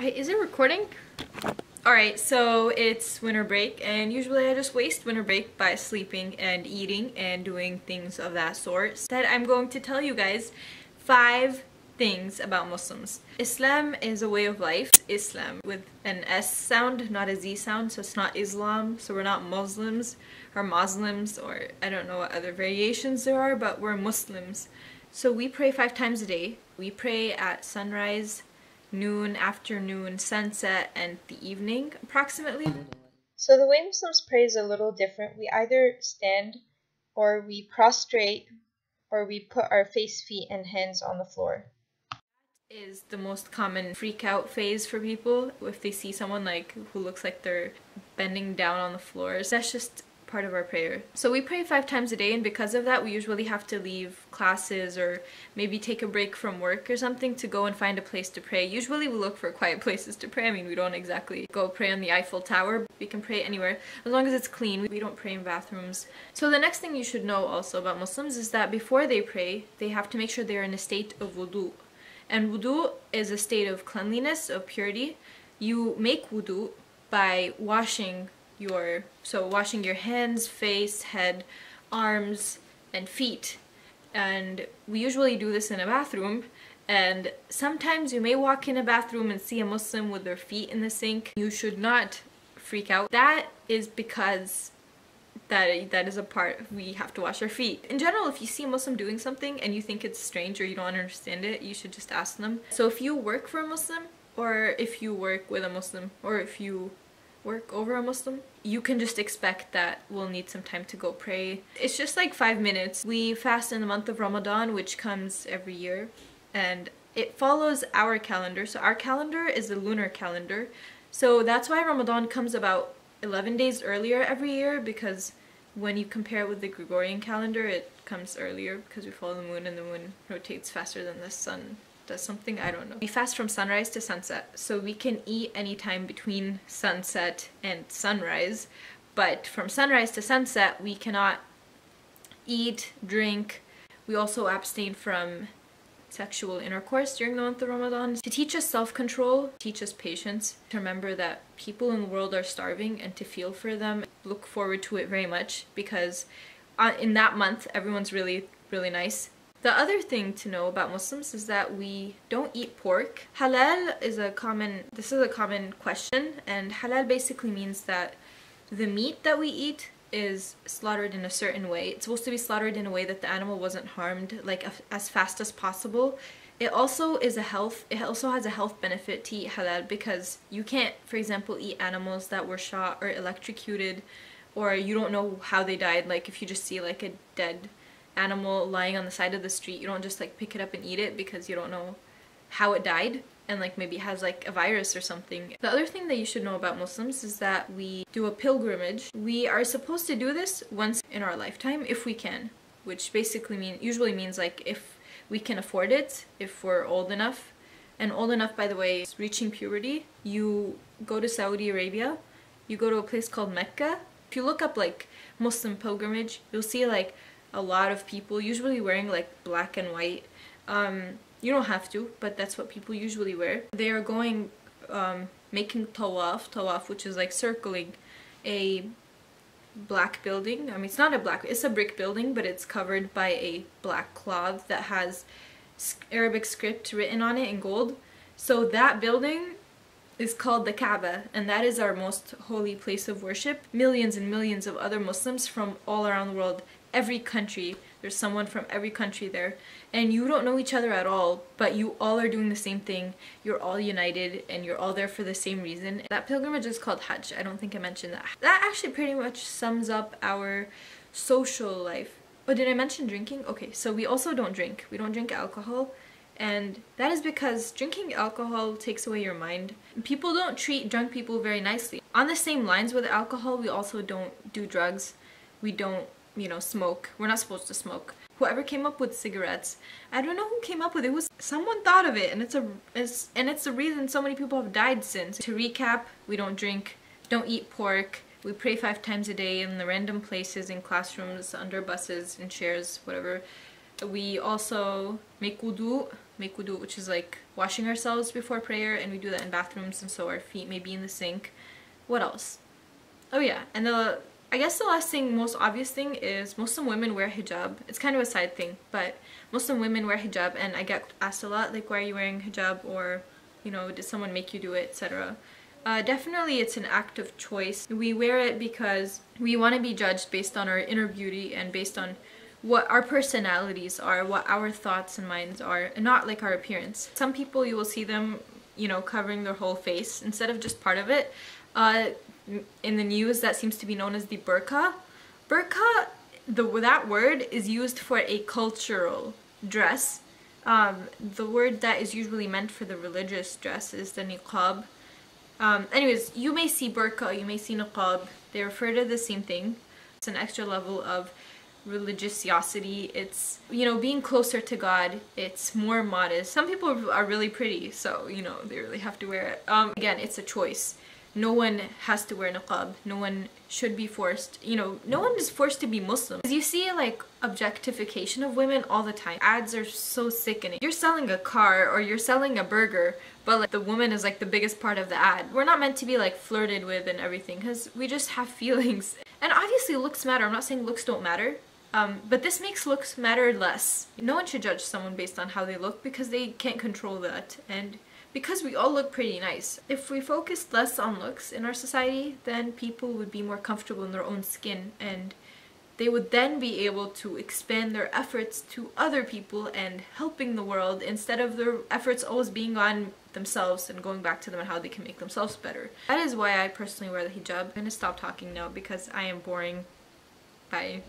I, is it recording? Alright, so it's winter break and usually I just waste winter break by sleeping and eating and doing things of that sort. Instead, I'm going to tell you guys five things about Muslims. Islam is a way of life. Islam with an S sound, not a Z sound, so it's not Islam, so we're not Muslims or Muslims or I don't know what other variations there are, but we're Muslims. So we pray five times a day. We pray at sunrise, noon, afternoon, sunset, and the evening approximately. So the way Muslims pray is a little different. We either stand or we prostrate or we put our face, feet, and hands on the floor. Is the most common freak out phase for people if they see someone like who looks like they're bending down on the floors. That's just part of our prayer. So we pray five times a day and because of that we usually have to leave classes or maybe take a break from work or something to go and find a place to pray. Usually we look for quiet places to pray. I mean we don't exactly go pray on the Eiffel Tower. We can pray anywhere as long as it's clean. We don't pray in bathrooms. So the next thing you should know also about Muslims is that before they pray they have to make sure they're in a state of wudu. And wudu is a state of cleanliness, of purity. You make wudu by washing your so washing your hands, face, head, arms, and feet. And we usually do this in a bathroom. And sometimes you may walk in a bathroom and see a Muslim with their feet in the sink. You should not freak out. That is because that that is a part we have to wash our feet. In general, if you see a Muslim doing something and you think it's strange or you don't understand it, you should just ask them. So if you work for a Muslim or if you work with a Muslim or if you work over a Muslim, you can just expect that we'll need some time to go pray. It's just like five minutes. We fast in the month of Ramadan, which comes every year, and it follows our calendar. So our calendar is the lunar calendar. So that's why Ramadan comes about 11 days earlier every year because when you compare it with the Gregorian calendar, it comes earlier because we follow the moon and the moon rotates faster than the sun does something, I don't know. We fast from sunrise to sunset, so we can eat anytime between sunset and sunrise, but from sunrise to sunset, we cannot eat, drink. We also abstain from sexual intercourse during the month of Ramadan to teach us self-control, teach us patience, to remember that people in the world are starving and to feel for them. Look forward to it very much because uh, in that month everyone's really really nice the other thing to know about Muslims is that we don't eat pork. Halal is a common, this is a common question and halal basically means that the meat that we eat is slaughtered in a certain way. It's supposed to be slaughtered in a way that the animal wasn't harmed like as fast as possible. It also is a health, it also has a health benefit to eat halal because you can't, for example, eat animals that were shot or electrocuted or you don't know how they died. Like if you just see like a dead animal lying on the side of the street, you don't just like pick it up and eat it because you don't know how it died and like maybe has like a virus or something. The other thing that you should know about Muslims is that we do a pilgrimage. We are supposed to do this once in our lifetime if we can, which basically mean usually means like if we can afford it, if we're old enough. And old enough by the way is reaching puberty. You go to Saudi Arabia, you go to a place called Mecca. If you look up like Muslim pilgrimage, you'll see like a lot of people, usually wearing like black and white. Um, you don't have to, but that's what people usually wear. They are going, um, making tawaf, tawaf which is like circling a black building. I mean, it's not a black, it's a brick building, but it's covered by a black cloth that has Arabic script written on it in gold. So that building is called the Kaaba and that is our most holy place of worship. Millions and millions of other Muslims from all around the world every country. There's someone from every country there. And you don't know each other at all, but you all are doing the same thing. You're all united and you're all there for the same reason. That pilgrimage is called Hajj. I don't think I mentioned that. That actually pretty much sums up our social life. Oh, did I mention drinking? Okay, so we also don't drink. We don't drink alcohol. And that is because drinking alcohol takes away your mind. People don't treat drunk people very nicely. On the same lines with alcohol, we also don't do drugs. We don't you know, smoke. We're not supposed to smoke. Whoever came up with cigarettes, I don't know who came up with it. It was someone thought of it, and it's a it's and it's the reason so many people have died since. To recap, we don't drink, don't eat pork. We pray five times a day in the random places, in classrooms, under buses, in chairs, whatever. We also make wudu make wudu, which is like washing ourselves before prayer, and we do that in bathrooms, and so our feet may be in the sink. What else? Oh yeah, and the I guess the last thing, most obvious thing is Muslim women wear hijab. It's kind of a side thing, but Muslim women wear hijab, and I get asked a lot, like, why are you wearing hijab, or, you know, did someone make you do it, etc. Uh, definitely it's an act of choice. We wear it because we want to be judged based on our inner beauty and based on what our personalities are, what our thoughts and minds are, and not like our appearance. Some people you will see them, you know, covering their whole face instead of just part of it. Uh, in the news that seems to be known as the burqa. Burqa, the that word is used for a cultural dress. Um, the word that is usually meant for the religious dress is the niqab. Um, anyways, you may see burqa, you may see niqab. They refer to the same thing. It's an extra level of religiosity. It's, you know, being closer to God. It's more modest. Some people are really pretty, so, you know, they really have to wear it. Um, again, it's a choice no one has to wear niqab. No one should be forced you know no one is forced to be muslim. Because you see like objectification of women all the time. Ads are so sickening. You're selling a car or you're selling a burger but like the woman is like the biggest part of the ad. We're not meant to be like flirted with and everything because we just have feelings. And obviously looks matter. I'm not saying looks don't matter um, but this makes looks matter less. No one should judge someone based on how they look because they can't control that. And because we all look pretty nice. If we focused less on looks in our society, then people would be more comfortable in their own skin and they would then be able to expand their efforts to other people and helping the world instead of their efforts always being on themselves and going back to them and how they can make themselves better. That is why I personally wear the hijab. I'm gonna stop talking now because I am boring. Bye.